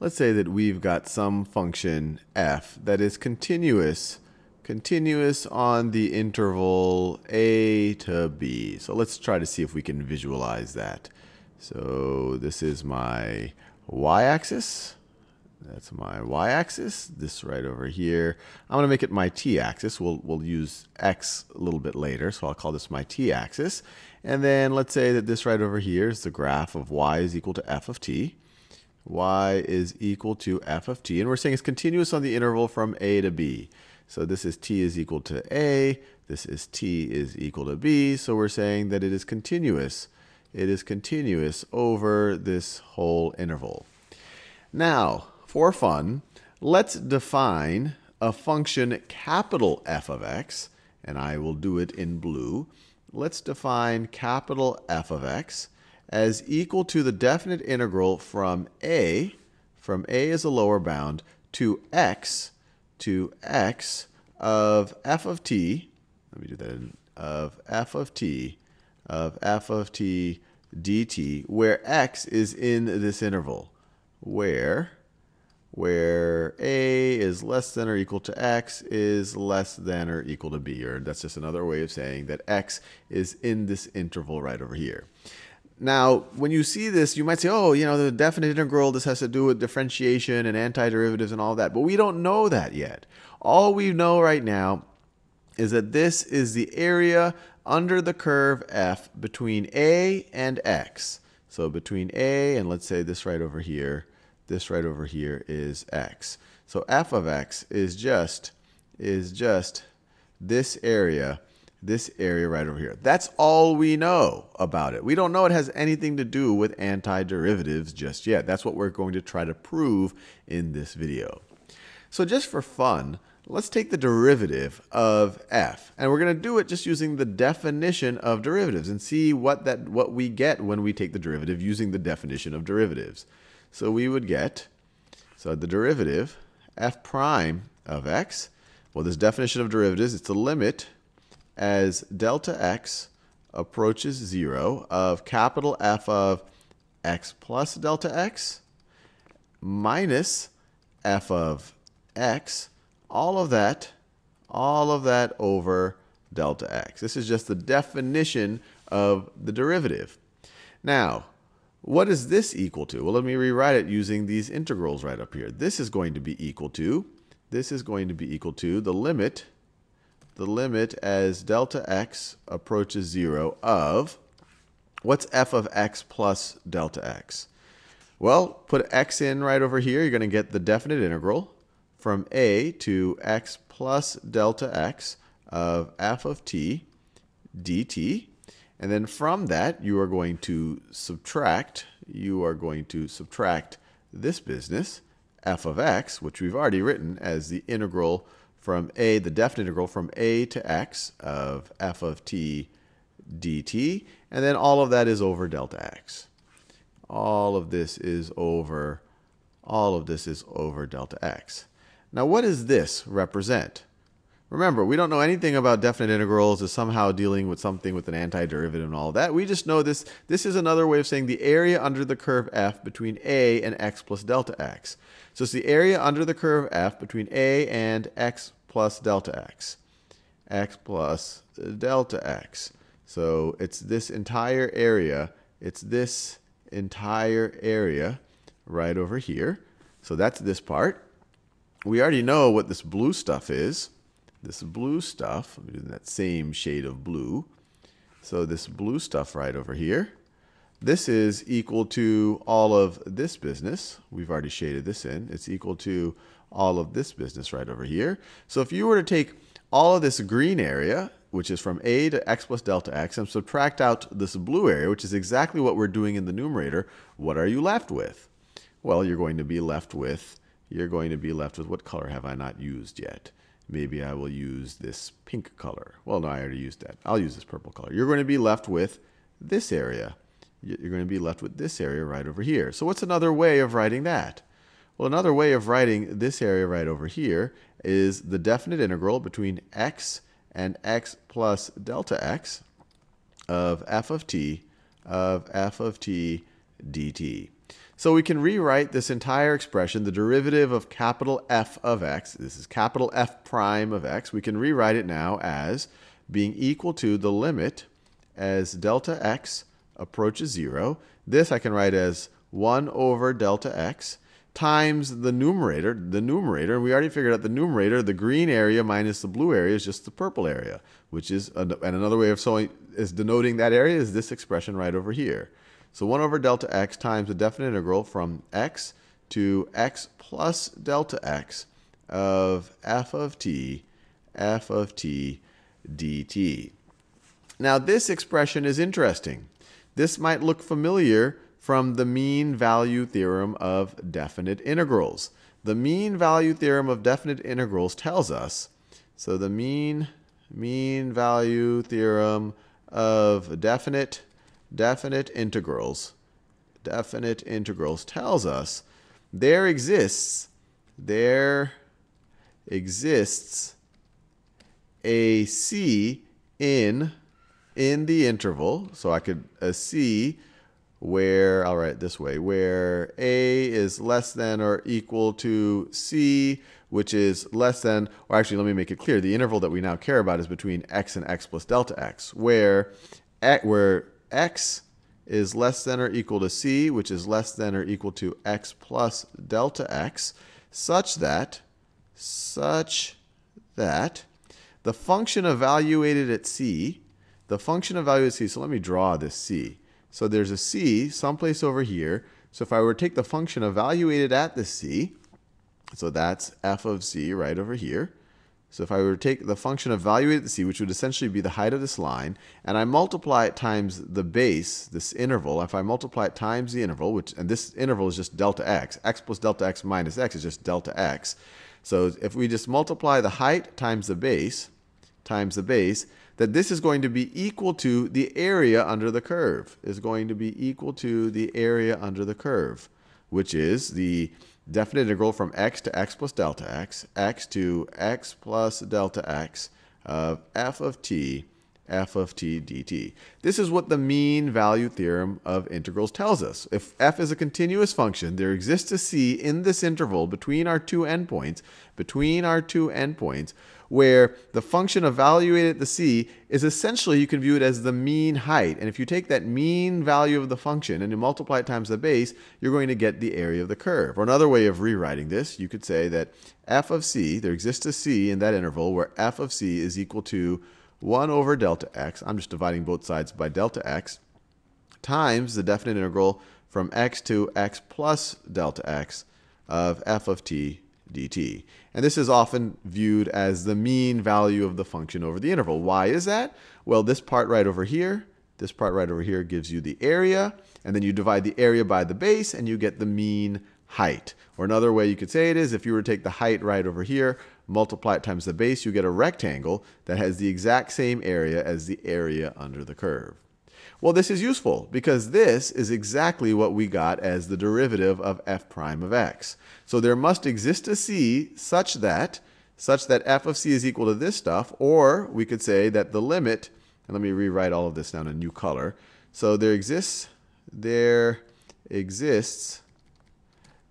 let's say that we've got some function f that is continuous continuous on the interval a to b. So let's try to see if we can visualize that. So this is my y-axis. That's my y-axis. This right over here. I'm going to make it my t-axis. We'll, we'll use x a little bit later, so I'll call this my t-axis. And then let's say that this right over here is the graph of y is equal to f of t. y is equal to f of t. And we're saying it's continuous on the interval from a to b. So this is t is equal to a, this is t is equal to b, so we're saying that it is continuous. It is continuous over this whole interval. Now, for fun, let's define a function capital F of x, and I will do it in blue. Let's define capital F of x as equal to the definite integral from a, from a as a lower bound, to x to x of f of t, let me do that, in, of f of t, of f of t dt, where x is in this interval, where where a is less than or equal to x is less than or equal to b, or that's just another way of saying that x is in this interval right over here. Now, when you see this, you might say, oh, you know, the definite integral, this has to do with differentiation and antiderivatives and all that. But we don't know that yet. All we know right now is that this is the area under the curve f between a and x. So between a and let's say this right over here, this right over here is x. So f of x is just is just this area this area right over here. That's all we know about it. We don't know it has anything to do with antiderivatives just yet. That's what we're going to try to prove in this video. So just for fun, let's take the derivative of f. And we're going to do it just using the definition of derivatives and see what, that, what we get when we take the derivative using the definition of derivatives. So we would get, so the derivative, f prime of x, well, this definition of derivatives, it's the limit as delta x approaches 0 of capital F of x plus delta x minus f of x, all of that, all of that over delta x. This is just the definition of the derivative. Now, what is this equal to? Well, let me rewrite it using these integrals right up here. This is going to be equal to, this is going to be equal to the limit the limit as delta x approaches 0 of, what's f of x plus delta x? Well, put x in right over here. You're going to get the definite integral from a to x plus delta x of f of t dt. And then from that, you are going to subtract, you are going to subtract this business, f of x, which we've already written as the integral from a, the definite integral from a to x of f of t dt, and then all of that is over delta x. All of this is over, all of this is over delta x. Now what does this represent? Remember, we don't know anything about definite integrals as somehow dealing with something with an antiderivative and all that. We just know this. This is another way of saying the area under the curve f between a and x plus delta x. So it's the area under the curve f between a and x plus delta x. x plus delta x. So it's this entire area. It's this entire area right over here. So that's this part. We already know what this blue stuff is. This blue stuff, that same shade of blue. So this blue stuff right over here. This is equal to all of this business. We've already shaded this in. It's equal to all of this business right over here. So if you were to take all of this green area, which is from a to x plus delta x, and subtract out this blue area, which is exactly what we're doing in the numerator, what are you left with? Well, you're going to be left with, you're going to be left with, what color have I not used yet? Maybe I will use this pink color. Well, no, I already used that. I'll use this purple color. You're going to be left with this area. You're going to be left with this area right over here. So what's another way of writing that? Well, another way of writing this area right over here is the definite integral between x and x plus delta x of f of t of f of t dt. So we can rewrite this entire expression, the derivative of capital F of x, this is capital F prime of x, we can rewrite it now as being equal to the limit as delta x approaches 0. This I can write as 1 over delta x times the numerator, the numerator, and we already figured out the numerator, the green area minus the blue area is just the purple area, which is, and another way of showing, is denoting that area is this expression right over here. So 1 over delta x times the definite integral from x to x plus delta x of f of t, f of t dt. Now this expression is interesting. This might look familiar from the mean value theorem of definite integrals. The mean value theorem of definite integrals tells us, so the mean mean value theorem of definite definite integrals, definite integrals tells us there exists, there exists a c in in the interval. So I could a c where I'll write it this way, where a is less than or equal to c, which is less than, or actually let me make it clear, the interval that we now care about is between x and x plus delta x, where, where x is less than or equal to c, which is less than or equal to x plus delta x, such that, such that the function evaluated at c, the function evaluated at c, so let me draw this c. So there's a c someplace over here. So if I were to take the function evaluated at the c, so that's f of c right over here, so if I were to take the function evaluated at the c, which would essentially be the height of this line, and I multiply it times the base, this interval, if I multiply it times the interval, which and this interval is just delta x, x plus delta x minus x is just delta x. So if we just multiply the height times the base, times the base, that this is going to be equal to the area under the curve, is going to be equal to the area under the curve, which is the definite integral from x to x plus delta x, x to x plus delta x of f of t, f of t dt. This is what the mean value theorem of integrals tells us. If f is a continuous function, there exists a c in this interval between our two endpoints, between our two endpoints, where the function evaluated at the c is essentially, you can view it as the mean height. And if you take that mean value of the function and you multiply it times the base, you're going to get the area of the curve. Or another way of rewriting this, you could say that f of c, there exists a c in that interval where f of c is equal to 1 over delta x, I'm just dividing both sides by delta x, times the definite integral from x to x plus delta x of f of t dt. And this is often viewed as the mean value of the function over the interval. Why is that? Well, this part right over here, this part right over here gives you the area, and then you divide the area by the base, and you get the mean height. Or another way you could say it is, if you were to take the height right over here, multiply it times the base, you get a rectangle that has the exact same area as the area under the curve. Well, this is useful because this is exactly what we got as the derivative of f prime of x. So there must exist a c such that such that f of c is equal to this stuff, or we could say that the limit, and let me rewrite all of this down in new color. So there exists there exists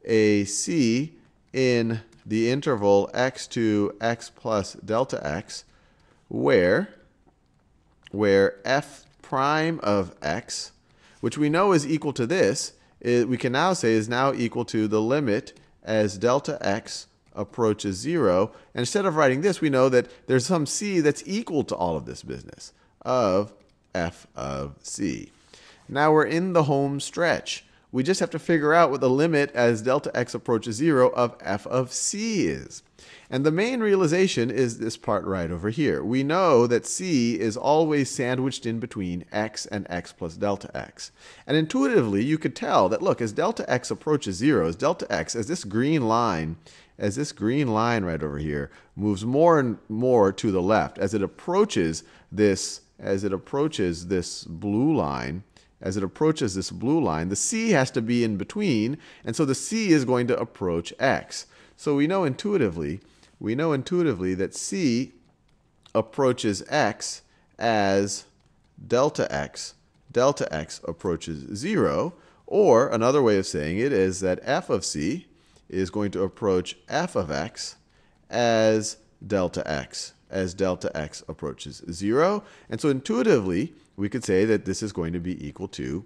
a c in the interval x to x plus delta x where where f prime of x, which we know is equal to this, is, we can now say is now equal to the limit as delta x approaches 0. And instead of writing this, we know that there's some c that's equal to all of this business of f of c. Now we're in the home stretch. We just have to figure out what the limit as delta x approaches 0 of f of c is. And the main realization is this part right over here. We know that c is always sandwiched in between x and x plus delta x. And intuitively, you could tell that, look, as delta x approaches 0, as delta x, as this green line, as this green line right over here moves more and more to the left, as it approaches this, as it approaches this blue line, as it approaches this blue line, the c has to be in between, and so the c is going to approach x. So we know intuitively we know intuitively that c approaches x as delta x, delta x approaches 0, Or another way of saying it is that f of c is going to approach f of x as delta x, as delta x approaches 0. And so intuitively, we could say that this is going to be equal to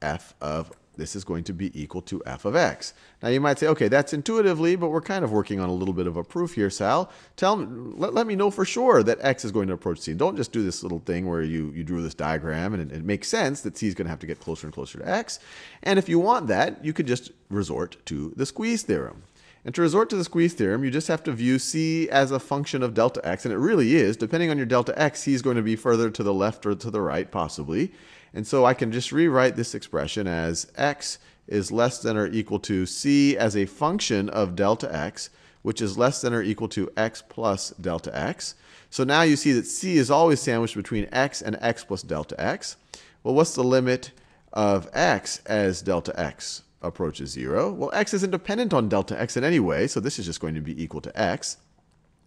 f of this is going to be equal to f of x. Now you might say, okay, that's intuitively, but we're kind of working on a little bit of a proof here, Sal. Tell me, let, let me know for sure that x is going to approach c. Don't just do this little thing where you, you drew this diagram and it, it makes sense that c is going to have to get closer and closer to x. And if you want that, you could just resort to the squeeze theorem. And to resort to the squeeze theorem, you just have to view c as a function of delta x, and it really is. Depending on your delta x, c is going to be further to the left or to the right, possibly. And so I can just rewrite this expression as x is less than or equal to c as a function of delta x, which is less than or equal to x plus delta x. So now you see that c is always sandwiched between x and x plus delta x. Well, what's the limit of x as delta x? Approaches 0. Well, x isn't dependent on delta x in any way, so this is just going to be equal to x.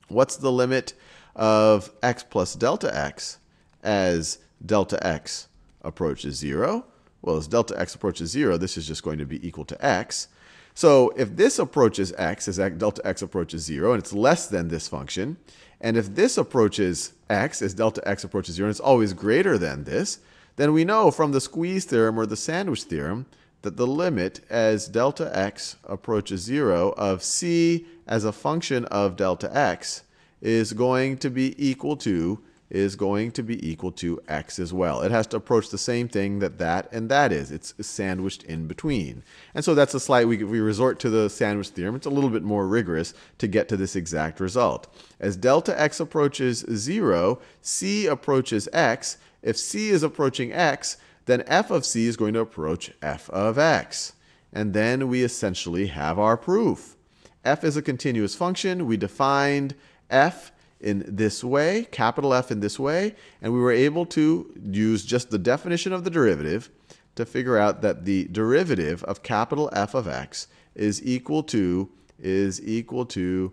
What's the limit of x plus delta x as delta x approaches 0? Well, as delta x approaches 0, this is just going to be equal to x. So if this approaches x as delta x approaches 0, and it's less than this function, and if this approaches x as delta x approaches 0, and it's always greater than this, then we know from the squeeze theorem or the sandwich theorem that the limit as delta x approaches 0 of c as a function of delta x is going to be equal to is going to be equal to x as well. It has to approach the same thing that that and that is. It's sandwiched in between. And so that's a slight, we, we resort to the sandwich theorem. It's a little bit more rigorous to get to this exact result. As delta x approaches 0, c approaches x. If c is approaching x, then f of c is going to approach f of x. And then we essentially have our proof. f is a continuous function. We defined f in this way, capital F in this way, and we were able to use just the definition of the derivative to figure out that the derivative of capital F of x is equal to is equal to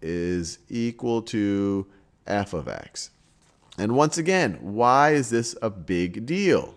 is equal to f of x. And once again, why is this a big deal?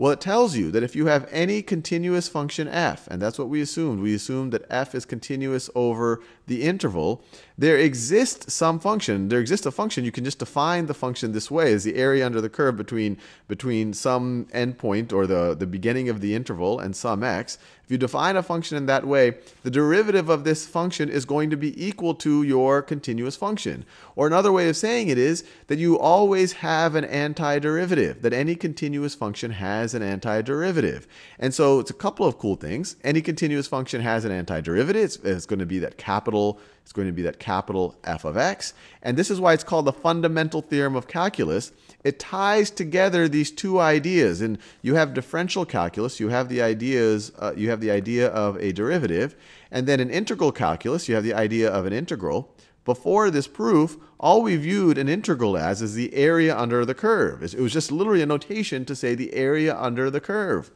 Well, it tells you that if you have any continuous function f, and that's what we assumed, we assumed that f is continuous over the interval, there exists some function, there exists a function, you can just define the function this way as the area under the curve between, between some endpoint or the, the beginning of the interval and some x. If you define a function in that way, the derivative of this function is going to be equal to your continuous function. Or another way of saying it is that you always have an antiderivative, that any continuous function has an antiderivative. And so it's a couple of cool things. Any continuous function has an antiderivative. It's, it's going to be that capital it's going to be that capital F of x. And this is why it's called the fundamental theorem of calculus. It ties together these two ideas. And you have differential calculus, you have the ideas, uh, you have the idea of a derivative. And then in integral calculus, you have the idea of an integral. Before this proof, all we viewed an integral as is the area under the curve. It was just literally a notation to say the area under the curve.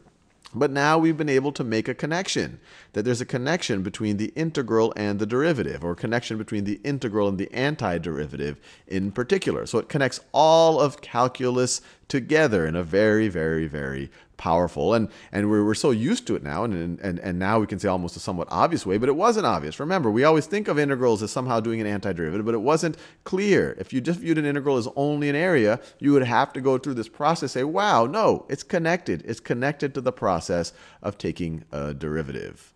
But now we've been able to make a connection, that there's a connection between the integral and the derivative, or a connection between the integral and the antiderivative in particular. So it connects all of calculus together in a very, very, very powerful. And and we're, we're so used to it now, and, and and now we can say almost a somewhat obvious way, but it wasn't obvious. Remember, we always think of integrals as somehow doing an antiderivative, but it wasn't clear. If you just viewed an integral as only an area, you would have to go through this process, say, wow, no, it's connected. It's connected to the process of taking a derivative.